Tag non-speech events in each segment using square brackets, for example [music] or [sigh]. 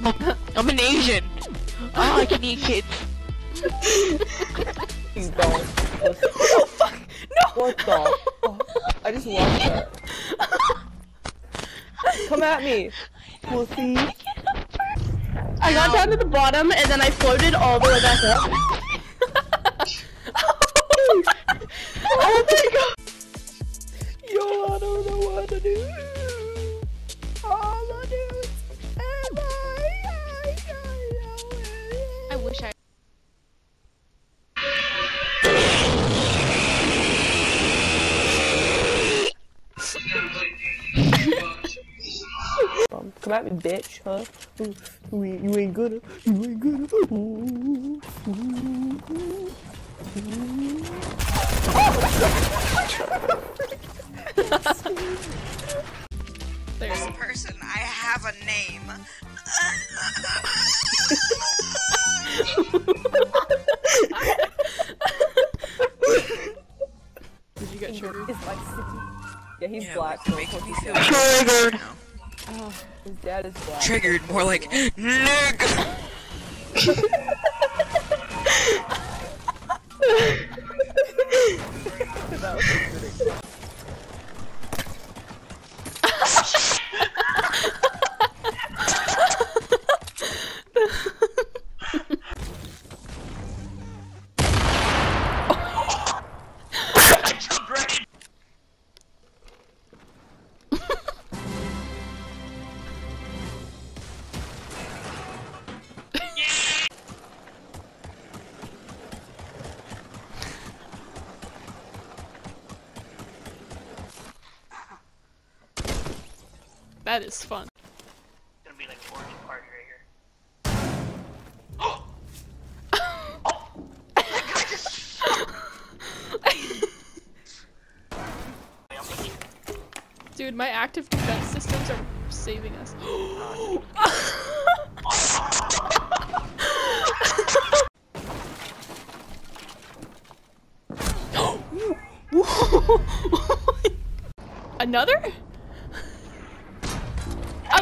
[laughs] I'm an Asian. Oh, I can eat kids. Please don't. Oh fuck! No! What the fuck? I just watched that. Come at me! Pussy. I got down to the bottom and then I floated all the way back up. Come at me, bitch, huh? Ooh, You ain't, you ain't gonna, you ain't gonna. Ooh, ooh, ooh. This person, I have a name. Did you get triggered? It's like sticky. Yeah, he's Yeah, black. like, so making me feel Triggered. Oh, his dad is black. triggered. More like nigga. [laughs] That is fun. gonna be like orgy party right here. Dude, my active defense systems are saving us. Another?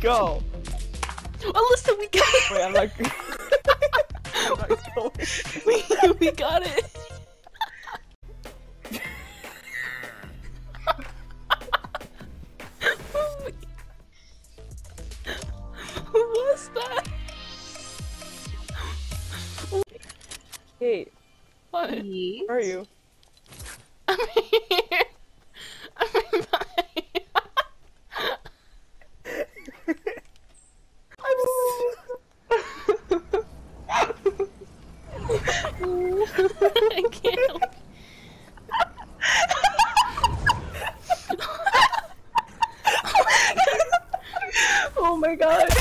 Go. Alyssa, we got it! Wait, I'm not. I'm [laughs] not going. We, we got it! Who was that? Hey, What? where are you? I'm here. I'm fine. I can't. Oh my god.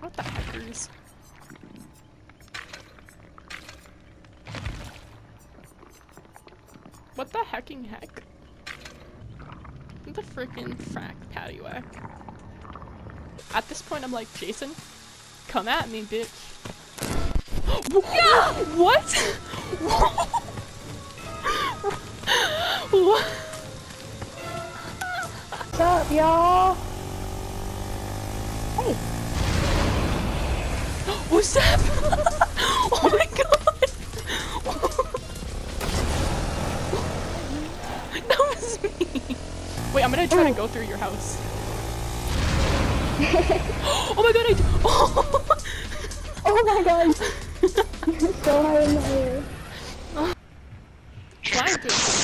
What the heckers? What the hecking heck? The freaking frack patty whack? At this point, I'm like, Jason, come at me, bitch. [gasps] what? what? What's up, y'all? Hey. What's up? [laughs] oh my god! that was me! Wait, I'm gonna try to go through your house. Oh my god, I d- oh! [laughs] Oh my god! You're so high in the air. To.